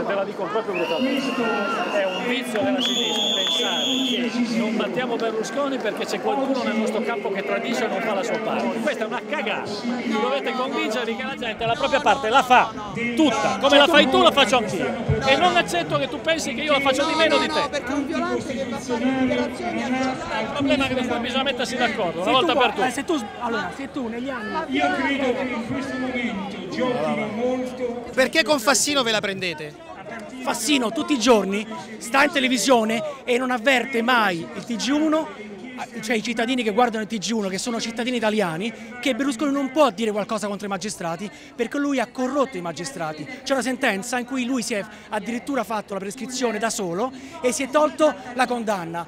se te la dico proprio brutalmente. È un vizio della sinistra pensare che non battiamo Berlusconi perché c'è qualcuno nel nostro campo che tradisce e non fa la sua parte. Questa è una cagata. Dovete convincervi che la gente la propria parte la fa tutta, come la fai tu la faccio anch'io. E non accetto che tu pensi che io la faccio di meno di te. No, perché un violante che va a fare dichiarazioni Il problema è che bisogna mettersi d'accordo, una volta per tutte. se tu, allora, se tu negli anni Io credo che in questo momento giochino molto Perché con Fassino ve la prendete? Fassino tutti i giorni sta in televisione e non avverte mai il TG1, cioè i cittadini che guardano il TG1, che sono cittadini italiani, che Berlusconi non può dire qualcosa contro i magistrati perché lui ha corrotto i magistrati. C'è una sentenza in cui lui si è addirittura fatto la prescrizione da solo e si è tolto la condanna.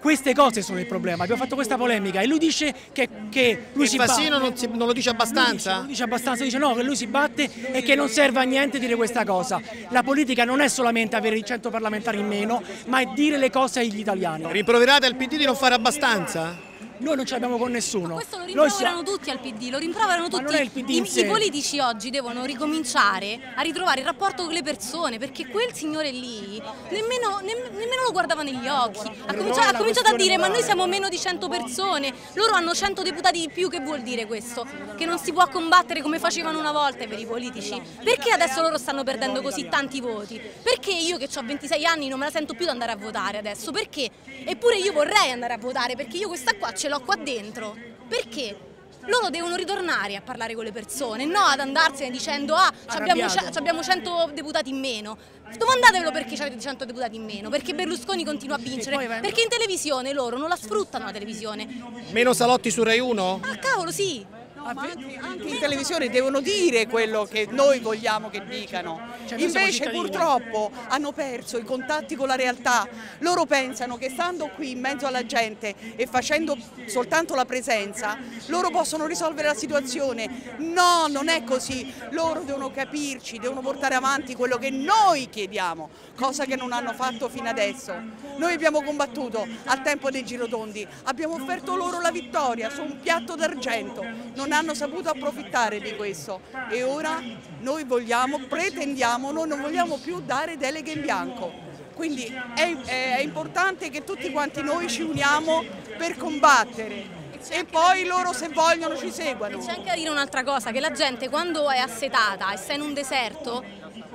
Queste cose sono il problema, abbiamo fatto questa polemica e lui dice che, che lui E si Fassino batte. non, non lo dice Lui dice, abbastanza? non dice abbastanza, dice no, che lui si batte e che non serve a niente dire questa cosa. La politica non è solamente avere i 100 parlamentari in meno, ma è dire le cose agli italiani. Rimproverate al PD di non fare abbastanza? Noi non ce l'abbiamo con nessuno. Questo lo rimproverano siamo- tutti al PD, lo rimproverano Ma tutti. I, i politici oggi devono ricominciare a ritrovare il rapporto con le persone, perché quel signore lì nemmeno, nemm- nemmeno lo guardava negli occhi. Ha cominciato, ha cominciato a dire ma noi siamo meno di 100 persone, loro hanno 100 deputati di più, che vuol dire questo? Che non si può combattere come facevano una volta per i politici? Perché adesso loro stanno perdendo così tanti voti? Perché io che ho 26 anni non me la sento più di andare a votare adesso? Perché? Eppure io vorrei andare a votare perché io questa qua ce l'ho qua dentro. Perché? Loro devono ritornare a parlare con le persone, no ad andarsene dicendo ah abbiamo, abbiamo 100 deputati in meno. Domandatevelo perché avete 100 deputati in meno, perché Berlusconi continua a vincere, perché in televisione loro non la sfruttano la televisione. Meno salotti su Rai 1? Ah cavolo sì! Anche in televisione devono dire quello che noi vogliamo che dicano. Cioè, Invece purtroppo hanno perso i contatti con la realtà. Loro pensano che stando qui in mezzo alla gente e facendo soltanto la presenza, loro possono risolvere la situazione. No, non è così. Loro devono capirci, devono portare avanti quello che noi chiediamo, cosa che non hanno fatto fino adesso. Noi abbiamo combattuto al tempo dei girotondi, abbiamo offerto loro la vittoria su un piatto d'argento, non hanno saputo approfittare di questo e ora noi vogliamo, pretendiamo, noi non vogliamo più dare deleghe in bianco. Quindi è, è importante che tutti quanti noi ci uniamo per combattere e poi loro se vogliono ci seguano. C'è anche da dire un'altra cosa, che la gente quando è assetata e sta in un deserto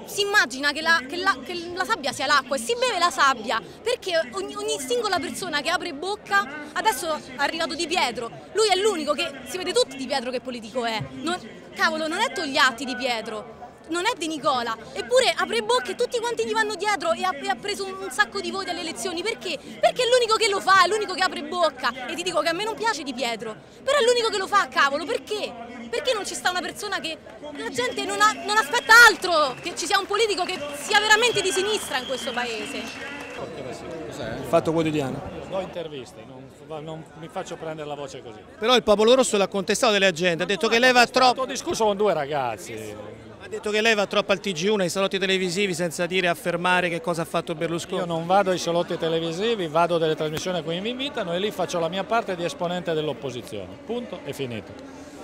si immagina che la, che la- che la sabbia sia l'acqua e si beve la sabbia perché ogni, ogni singola persona che apre bocca, adesso è arrivato Di Pietro, lui è l'unico che, si vede tutti Di Pietro che politico è, Non- cavolo non è Togliatti Di Pietro, non è De Nicola, eppure apre bocca e tutti quanti gli vanno dietro e ha, e ha preso un, sacco di voti alle elezioni, perché? Perché è l'unico che lo fa, è l'unico che apre bocca e ti dico che a me non piace Di Pietro, però è l'unico che lo fa, cavolo, perché? Perché non ci sta una persona che la gente non, ha- non aspetta altro, che ci sia un politico che sia veramente di sinistra in questo paese. Il fatto quotidiano. Do interviste, non, non mi faccio prendere la voce così. Però il popolo rosso l'ha contestato delle agende, ha detto che lei va Ho troppo, discusso con due ragazzi. Ha detto che lei va troppo al TG1, ai salotti televisivi senza dire affermare che cosa ha fatto Io Berlusconi. non vado ai salotti televisivi, vado delle trasmissioni a cui mi invitano e lì faccio la mia parte di esponente dell'opposizione. Punto e finito.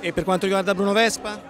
E per quanto riguarda Bruno Vespa?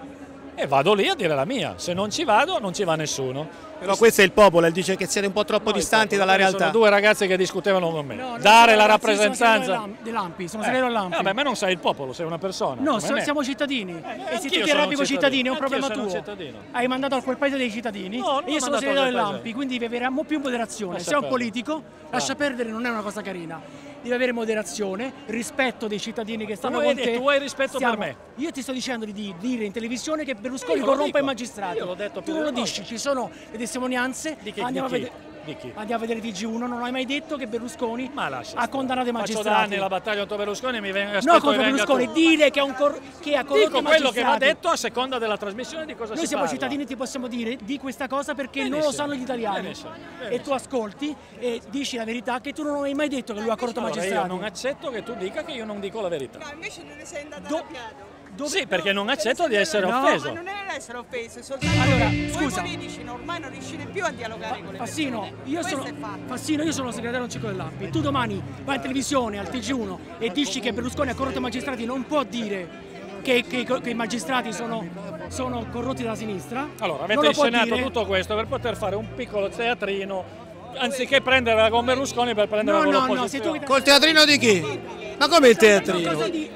E vado lì a dire la mia. Se non ci vado, non ci va nessuno. Però questo è il popolo, e dice che siete un po' troppo distanti dalla Sono realtà. due ragazzi che discutevano con me. No, no, Dare la ragazzi, sono rappresentanza. segretario dell'Ampi, sono Eh, dell'Ampi. Vabbè, ma non sei il popolo, sei una persona. No, so- siamo cittadini. e se ti sono arrabbi un con i cittadini è un problema sono un tuo. cittadino. Hai mandato a quel paese dei cittadini No, e io sono segretario paese. dell'Ampi, quindi devi avere più moderazione. Lascia Sei un politico, lascia perdere, non è una cosa carina. Devi avere moderazione, rispetto dei cittadini che stanno Tu con te. tu hai rispetto per me. Io ti sto dicendo di- di dire in televisione che Berlusconi corrompe i magistrati. Io l'ho detto tu lo dici, ci sono le testimonianze. Di chi? Andiamo, Di a chi? vedere, Di chi? andiamo a vedere TG1, non hai mai detto che Berlusconi ha condannato i Faccio da magistrati. anni la battaglia contro Berlusconi e mi venga No, aspetto che contro Berlusconi, tu. dire che, è un cor- che ha corrotto Dico quello che va magistrati. detto a seconda della trasmissione di cosa Noi si siamo parla. cittadini e ti possiamo dire di questa cosa perché non lo Benissimo, sanno gli italiani. benissimo, E benissimo. tu ascolti e dici la verità che tu non hai mai detto che lui ha corrotto i Allora, io magistrati. non accetto che tu dica che io non dico la verità. invece non ne sei andato Do-. Dove- Sì, perché non accetto di essere No, offeso. Ma non è essere offeso, soltanto Allora, voi scusa. politici no, ormai non riuscite più a dialogare con le Fassino persone. io, sono. Fassino, io sono segretario del ciclo dell'Ampi. Tu domani vai in televisione al TG1 e dici che Berlusconi ha corrotto i magistrati, non può dire che, che- che i magistrati sono, sono corrotti dalla sinistra. Allora, avete inscenato tutto questo per poter fare un piccolo teatrino, anziché prenderla con Berlusconi per prenderla No, con no, no, l'opposizione. se tu Col teatrino di chi? Ma come il teatrino?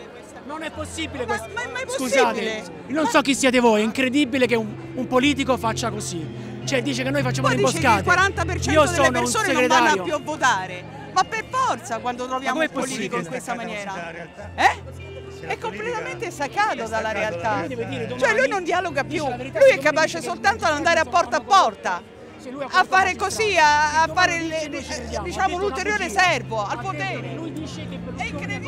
Non è possibile questo. ma è mai Scusate, possibile? io non so chi siete voi, è incredibile che un, un politico faccia così. Cioè dice che noi facciamo Poi le dice che il 40% Io delle sono un persone non vanno segretario. più a votare. Ma per forza quando troviamo Ma un politico in questa maniera. Eh? È completamente staccato dalla realtà. Cioè lui non dialoga più, lui è capace soltanto ad andare a porta a porta. A fare così, a, fare diciamo l'ulteriore bugia. servo al potere. È incredibile